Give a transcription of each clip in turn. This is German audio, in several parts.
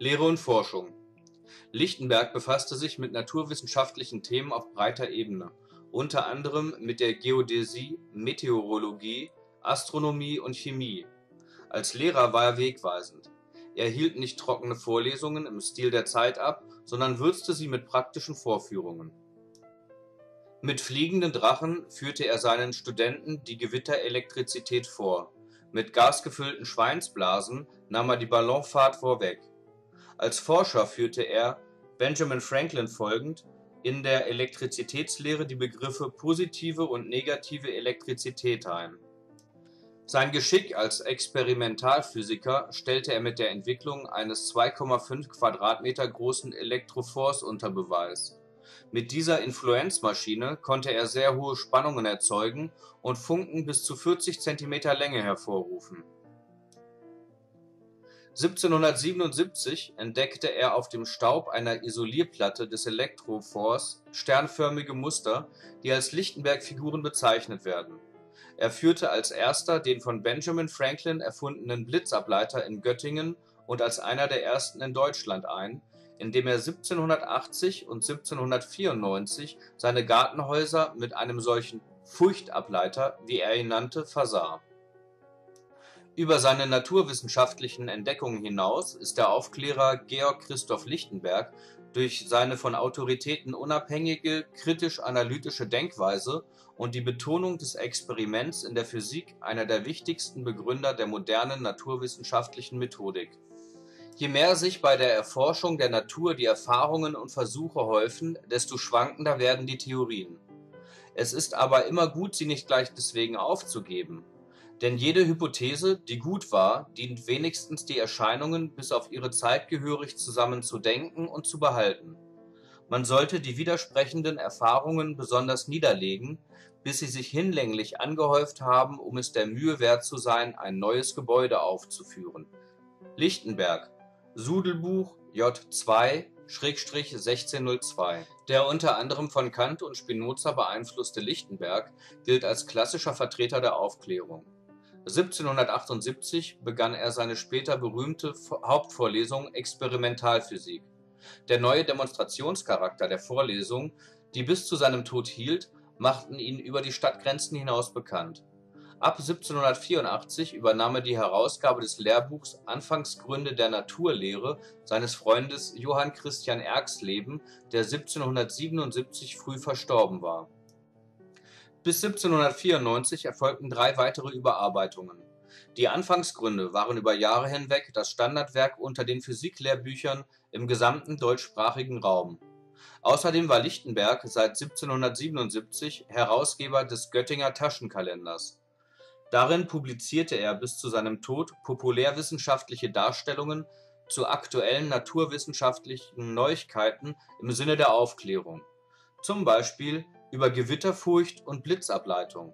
Lehre und Forschung Lichtenberg befasste sich mit naturwissenschaftlichen Themen auf breiter Ebene, unter anderem mit der Geodäsie, Meteorologie, Astronomie und Chemie. Als Lehrer war er wegweisend. Er hielt nicht trockene Vorlesungen im Stil der Zeit ab, sondern würzte sie mit praktischen Vorführungen. Mit Fliegenden Drachen führte er seinen Studenten die Gewitterelektrizität vor, mit gasgefüllten Schweinsblasen nahm er die Ballonfahrt vorweg. Als Forscher führte er, Benjamin Franklin folgend, in der Elektrizitätslehre die Begriffe positive und negative Elektrizität ein. Sein Geschick als Experimentalphysiker stellte er mit der Entwicklung eines 2,5 Quadratmeter großen Elektrophors unter Beweis. Mit dieser Influenzmaschine konnte er sehr hohe Spannungen erzeugen und Funken bis zu 40 Zentimeter Länge hervorrufen. 1777 entdeckte er auf dem Staub einer Isolierplatte des Elektrophors sternförmige Muster, die als Lichtenberg-Figuren bezeichnet werden er führte als erster den von Benjamin Franklin erfundenen Blitzableiter in Göttingen und als einer der ersten in Deutschland ein, indem er 1780 und 1794 seine Gartenhäuser mit einem solchen Furchtableiter, wie er ihn nannte, versah. Über seine naturwissenschaftlichen Entdeckungen hinaus ist der Aufklärer Georg Christoph Lichtenberg durch seine von Autoritäten unabhängige kritisch-analytische Denkweise und die Betonung des Experiments in der Physik einer der wichtigsten Begründer der modernen naturwissenschaftlichen Methodik. Je mehr sich bei der Erforschung der Natur die Erfahrungen und Versuche häufen, desto schwankender werden die Theorien. Es ist aber immer gut, sie nicht gleich deswegen aufzugeben. Denn jede Hypothese, die gut war, dient wenigstens die Erscheinungen bis auf ihre Zeit gehörig zusammen zu denken und zu behalten. Man sollte die widersprechenden Erfahrungen besonders niederlegen, bis sie sich hinlänglich angehäuft haben, um es der Mühe wert zu sein, ein neues Gebäude aufzuführen. Lichtenberg, Sudelbuch J2-1602 Der unter anderem von Kant und Spinoza beeinflusste Lichtenberg gilt als klassischer Vertreter der Aufklärung. 1778 begann er seine später berühmte Hauptvorlesung Experimentalphysik. Der neue Demonstrationscharakter der Vorlesung, die bis zu seinem Tod hielt machten ihn über die Stadtgrenzen hinaus bekannt. Ab 1784 übernahm er die Herausgabe des Lehrbuchs Anfangsgründe der Naturlehre seines Freundes Johann Christian Erxleben, der 1777 früh verstorben war. Bis 1794 erfolgten drei weitere Überarbeitungen. Die Anfangsgründe waren über Jahre hinweg das Standardwerk unter den Physiklehrbüchern im gesamten deutschsprachigen Raum Außerdem war Lichtenberg seit 1777 Herausgeber des Göttinger Taschenkalenders. Darin publizierte er bis zu seinem Tod populärwissenschaftliche Darstellungen zu aktuellen naturwissenschaftlichen Neuigkeiten im Sinne der Aufklärung, zum Beispiel über Gewitterfurcht und Blitzableitung.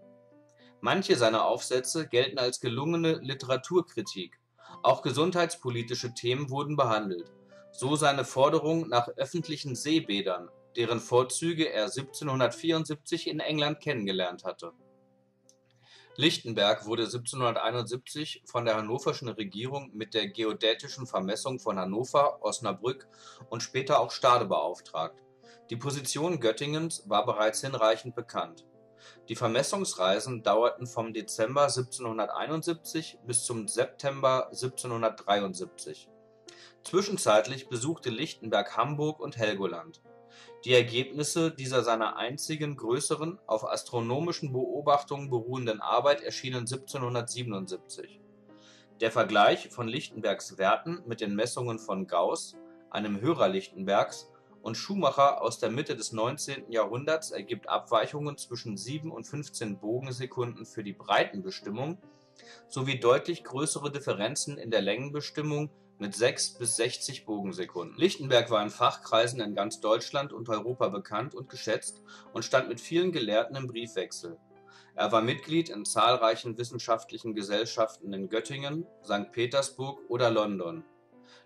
Manche seiner Aufsätze gelten als gelungene Literaturkritik, auch gesundheitspolitische Themen wurden behandelt so seine Forderung nach öffentlichen Seebädern, deren Vorzüge er 1774 in England kennengelernt hatte. Lichtenberg wurde 1771 von der hannoverschen Regierung mit der geodätischen Vermessung von Hannover, Osnabrück und später auch Stade beauftragt. Die Position Göttingens war bereits hinreichend bekannt. Die Vermessungsreisen dauerten vom Dezember 1771 bis zum September 1773 Zwischenzeitlich besuchte Lichtenberg Hamburg und Helgoland. Die Ergebnisse dieser seiner einzigen größeren, auf astronomischen Beobachtungen beruhenden Arbeit erschienen 1777. Der Vergleich von Lichtenbergs Werten mit den Messungen von Gauß, einem Hörer Lichtenbergs, und Schumacher aus der Mitte des 19. Jahrhunderts ergibt Abweichungen zwischen 7 und 15 Bogensekunden für die Breitenbestimmung sowie deutlich größere Differenzen in der Längenbestimmung mit 6 bis 60 Bogensekunden. Lichtenberg war in Fachkreisen in ganz Deutschland und Europa bekannt und geschätzt und stand mit vielen Gelehrten im Briefwechsel. Er war Mitglied in zahlreichen wissenschaftlichen Gesellschaften in Göttingen, St. Petersburg oder London.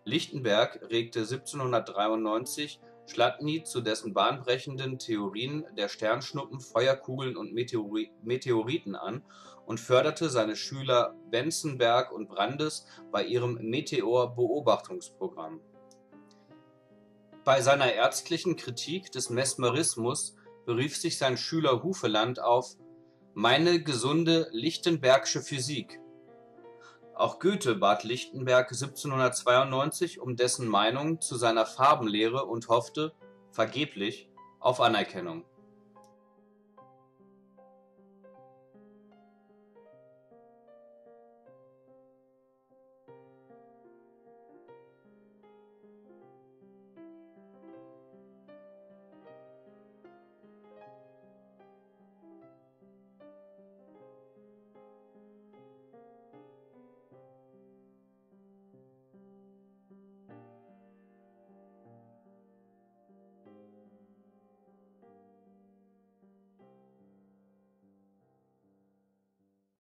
Lichtenberg regte 1793 Chladni zu dessen bahnbrechenden Theorien der Sternschnuppen, Feuerkugeln und Meteoriten an und förderte seine Schüler Benzenberg und Brandes bei ihrem Meteor-Beobachtungsprogramm. Bei seiner ärztlichen Kritik des Mesmerismus berief sich sein Schüler Hufeland auf „ meine gesunde Lichtenbergsche Physik “. Auch Goethe bat Lichtenberg 1792 um dessen Meinung zu seiner Farbenlehre und hoffte – vergeblich – auf Anerkennung